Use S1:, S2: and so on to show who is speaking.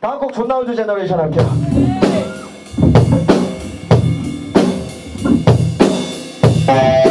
S1: 다음 곡 존나우즈 제너레이션 할게요. 네.